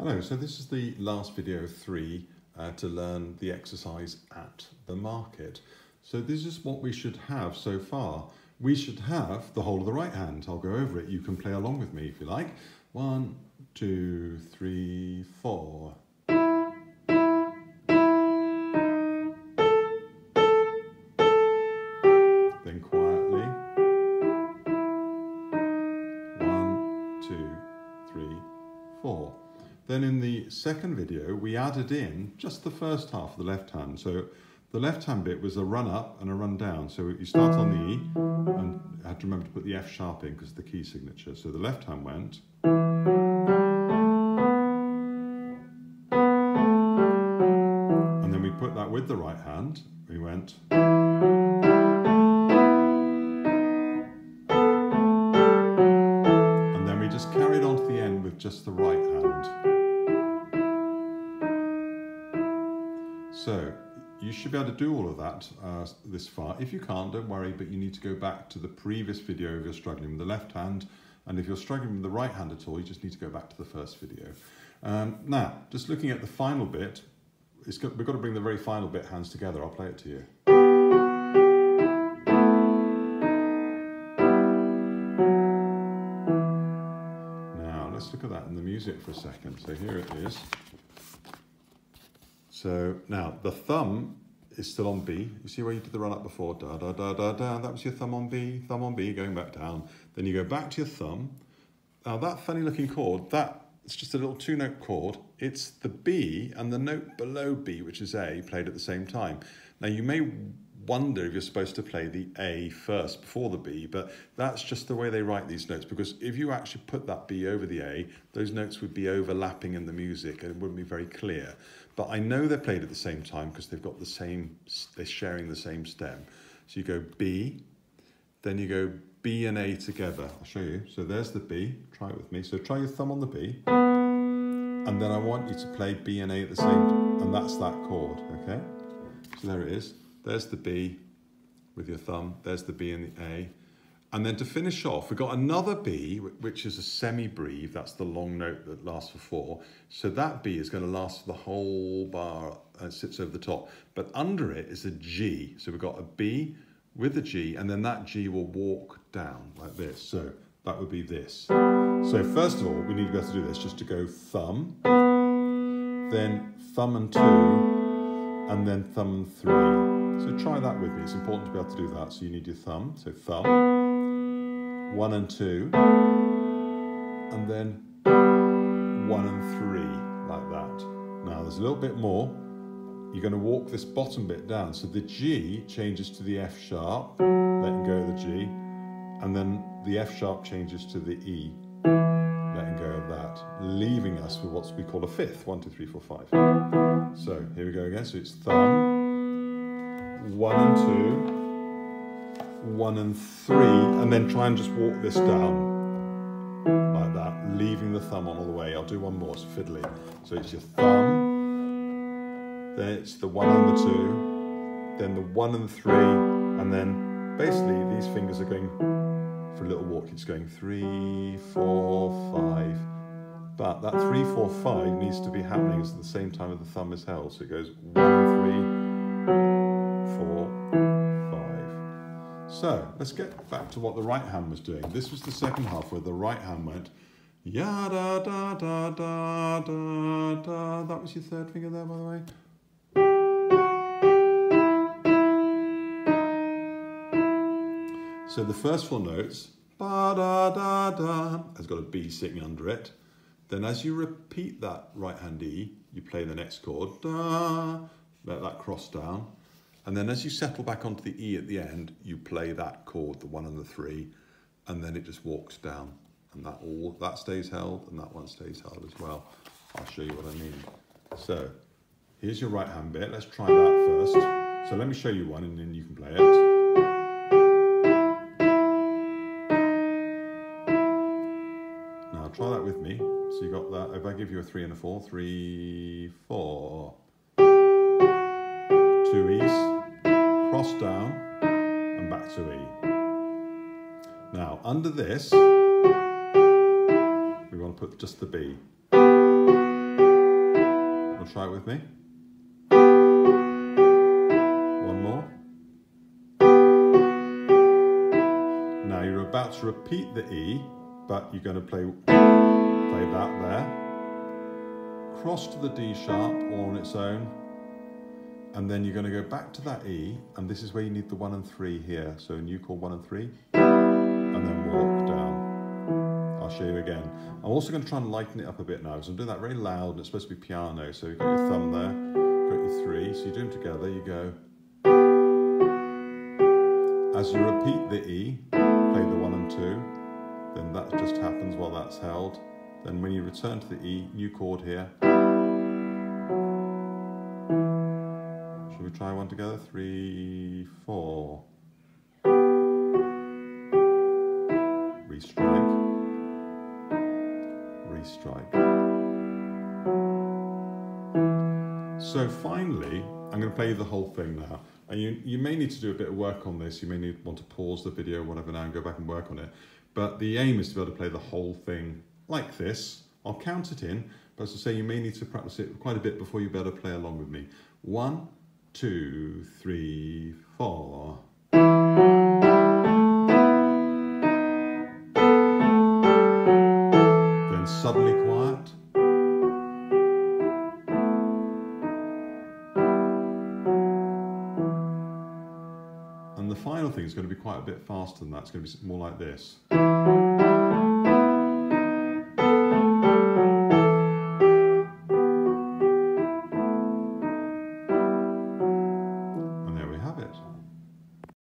Hello, so this is the last video of three uh, to learn the exercise at the market. So this is what we should have so far. We should have the whole of the right hand. I'll go over it. You can play along with me if you like. One, two, three, four. Then quietly. One, two, three, four. Then in the second video, we added in just the first half of the left hand. So the left hand bit was a run up and a run down. So you start on the E and I had to remember to put the F sharp in because the key signature. So the left hand went. And then we put that with the right hand. We went. And then we just carried on to the end with just the right So you should be able to do all of that uh, this far. If you can't, don't worry, but you need to go back to the previous video if you're struggling with the left hand. And if you're struggling with the right hand at all, you just need to go back to the first video. Um, now, just looking at the final bit, got, we've got to bring the very final bit hands together. I'll play it to you. Now, let's look at that in the music for a second. So here it is. So now the thumb is still on B. You see where you did the run up before? Da da da da da. That was your thumb on B, thumb on B, going back down. Then you go back to your thumb. Now that funny looking chord, that it's just a little two note chord. It's the B and the note below B, which is A, played at the same time. Now you may wonder if you're supposed to play the A first before the B, but that's just the way they write these notes because if you actually put that B over the A, those notes would be overlapping in the music and it wouldn't be very clear. But I know they're played at the same time because they've got the same, they're sharing the same stem. So you go B, then you go B and A together. I'll show you. So there's the B, try it with me. So try your thumb on the B, and then I want you to play B and A at the same, and that's that chord, okay? So there it is. There's the B with your thumb, there's the B and the A. And then to finish off, we've got another B, which is a semi-breve, that's the long note that lasts for four. So that B is going to last for the whole bar and sits over the top. But under it is a G. So we've got a B with a G, and then that G will walk down like this. So that would be this. So first of all, we need to be able to do this, just to go thumb, then thumb and two, and then thumb and three. So try that with me. It's important to be able to do that. So you need your thumb. So thumb, one and two, and then one and three, like that. Now there's a little bit more. You're going to walk this bottom bit down. So the G changes to the F sharp, letting go of the G, and then the F sharp changes to the E, letting go of that, leaving us with what we call a fifth. One, two, three, four, five. So here we go again. So it's thumb, one and two, one and three, and then try and just walk this down like that, leaving the thumb on all the way. I'll do one more, it's fiddly. So it's your thumb, then it's the one and the two, then the one and three, and then basically these fingers are going for a little walk. It's going three, four, five. But that three, four, five needs to be happening at the same time as the thumb is held. So it goes one, three, So let's get back to what the right hand was doing. This was the second half where the right hand went ya da da da da da da. That was your third finger there, by the way. So the first four notes, ba da da da, has got a B sitting under it. Then as you repeat that right hand E, you play the next chord, da, let that cross down. And then as you settle back onto the E at the end, you play that chord, the one and the three, and then it just walks down. And that all that stays held and that one stays held as well. I'll show you what I mean. So here's your right hand bit. Let's try that first. So let me show you one and then you can play it. Now try that with me. So you got that. If I give you a three and a four, three, four, two E's cross down and back to E. Now under this, we want to put just the B. try it with me. One more. Now you're about to repeat the E, but you're going to play, play that there. Cross to the D sharp all on its own. And then you're going to go back to that E, and this is where you need the one and three here. So a new chord one and three, and then walk down. I'll show you again. I'm also going to try and lighten it up a bit now, because I'm doing that very loud, and it's supposed to be piano. So you've got your thumb there, got your three, so you do them together, you go. As you repeat the E, play the one and two, then that just happens while that's held. Then when you return to the E, new chord here. We try one together? Three, four. Restrike. Restrike. So finally, I'm going to play you the whole thing now. And you, you may need to do a bit of work on this. You may need want to pause the video, whatever now, and go back and work on it. But the aim is to be able to play the whole thing like this. I'll count it in, but as I say, you may need to practice it quite a bit before you better play along with me. One, two, three, four. Then suddenly quiet. And the final thing is going to be quite a bit faster than that. It's going to be more like this.